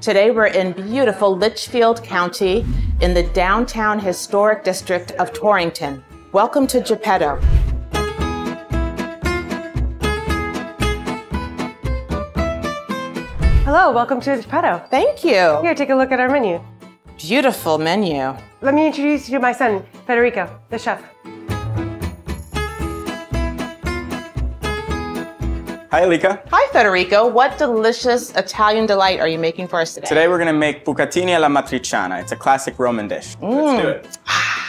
Today we're in beautiful Litchfield County in the downtown historic district of Torrington. Welcome to Geppetto. Hello, welcome to Geppetto. Thank you. Here, take a look at our menu. Beautiful menu. Let me introduce you to my son, Federico, the chef. Hi, Alika. Hi, Federico. What delicious Italian delight are you making for us today? Today we're gonna make bucatini alla matriciana. It's a classic Roman dish. Let's do it.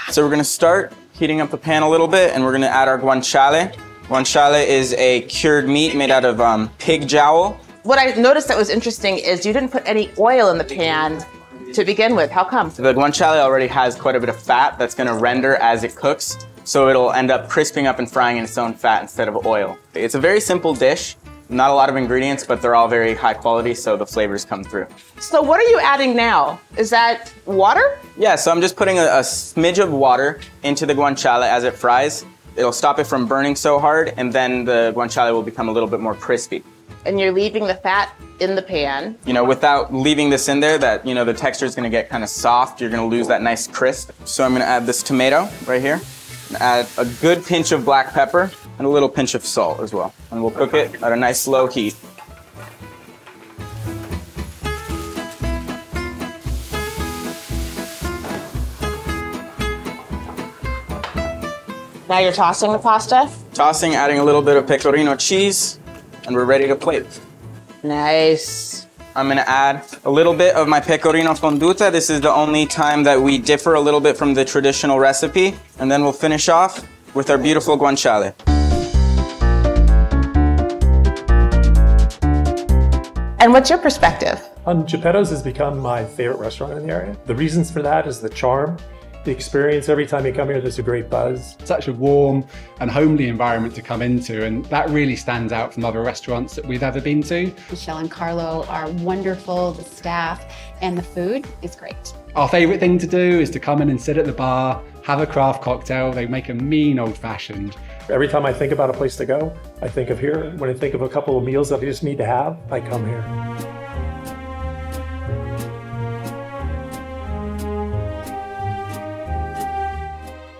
So we're gonna start heating up the pan a little bit and we're gonna add our guanciale. Guanciale is a cured meat made out of um, pig jowl. What I noticed that was interesting is you didn't put any oil in the pan to begin with. How come? The guanciale already has quite a bit of fat that's gonna render as it cooks. So it'll end up crisping up and frying in its own fat instead of oil. It's a very simple dish. Not a lot of ingredients, but they're all very high quality, so the flavors come through. So what are you adding now? Is that water? Yeah, so I'm just putting a, a smidge of water into the guanciale as it fries. It'll stop it from burning so hard, and then the guanciale will become a little bit more crispy. And you're leaving the fat in the pan. You know, without leaving this in there, that, you know, the texture is gonna get kind of soft. You're gonna lose that nice crisp. So I'm gonna add this tomato right here. Add a good pinch of black pepper and a little pinch of salt as well. And we'll cook it at a nice slow heat. Now you're tossing the pasta. Tossing, adding a little bit of pecorino cheese, and we're ready to plate. Nice. I'm gonna add a little bit of my pecorino fonduta. This is the only time that we differ a little bit from the traditional recipe. And then we'll finish off with our beautiful guanciale. And what's your perspective? Um, Geppetto's has become my favorite restaurant in the area. The reasons for that is the charm, the experience. Every time you come here, there's a great buzz. Such a warm and homely environment to come into, and that really stands out from other restaurants that we've ever been to. Michelle and Carlo are wonderful, the staff, and the food is great. Our favourite thing to do is to come in and sit at the bar, have a craft cocktail. They make a mean old fashioned. Every time I think about a place to go, I think of here. When I think of a couple of meals that I just need to have, I come here.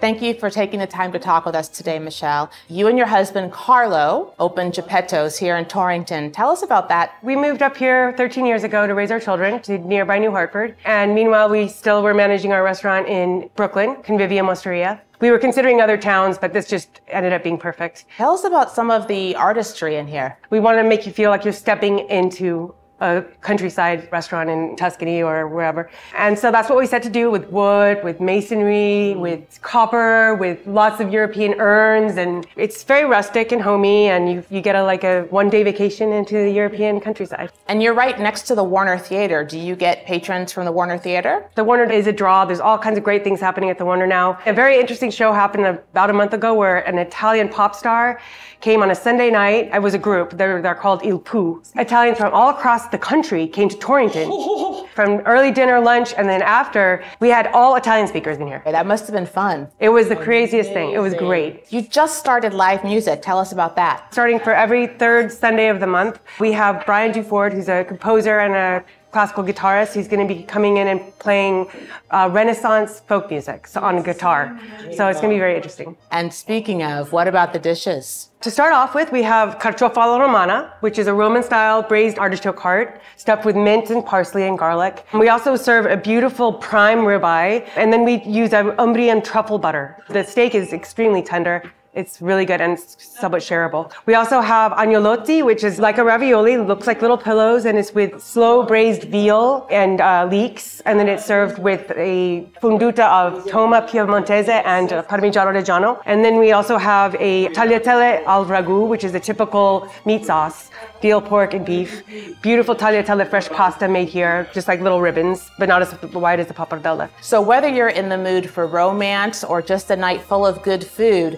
Thank you for taking the time to talk with us today, Michelle. You and your husband, Carlo, opened Geppetto's here in Torrington. Tell us about that. We moved up here 13 years ago to raise our children to nearby New Hartford. And meanwhile, we still were managing our restaurant in Brooklyn, Convivium Osteria. We were considering other towns, but this just ended up being perfect. Tell us about some of the artistry in here. We wanted to make you feel like you're stepping into a countryside restaurant in Tuscany or wherever. And so that's what we set to do with wood, with masonry, with copper, with lots of European urns. And it's very rustic and homey and you, you get a like a one day vacation into the European countryside. And you're right next to the Warner Theater. Do you get patrons from the Warner Theater? The Warner is a draw. There's all kinds of great things happening at the Warner now. A very interesting show happened about a month ago where an Italian pop star came on a Sunday night. It was a group. They're, they're called Il Poo. Italians from all across the country came to Torrington oh. from early dinner, lunch, and then after. We had all Italian speakers in here. That must have been fun. It was the craziest thing. It was great. You just started live music. Tell us about that. Starting for every third Sunday of the month, we have Brian Duford, who's a composer and a classical guitarist. He's going to be coming in and playing uh, Renaissance folk music so on guitar. So it's going to be very interesting. And speaking of, what about the dishes? To start off with, we have carciofa alla romana, which is a Roman-style braised artichoke heart stuffed with mint and parsley and garlic. And we also serve a beautiful prime ribeye, and then we use a Umbrian truffle butter. The steak is extremely tender. It's really good and somewhat shareable. We also have agnolotti, which is like a ravioli, looks like little pillows, and it's with slow braised veal and uh, leeks. And then it's served with a fonduta of toma piemontese and uh, parmigiano reggiano. And then we also have a tagliatelle al ragu, which is a typical meat sauce, veal, pork, and beef. Beautiful tagliatelle fresh pasta made here, just like little ribbons, but not as wide as the pappardelle. So whether you're in the mood for romance or just a night full of good food,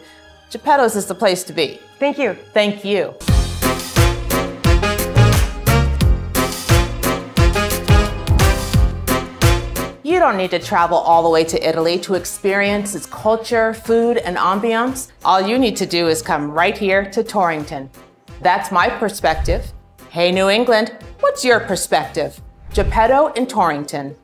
Geppetto's is the place to be. Thank you. Thank you. You don't need to travel all the way to Italy to experience its culture, food, and ambiance. All you need to do is come right here to Torrington. That's my perspective. Hey, New England, what's your perspective? Geppetto in Torrington.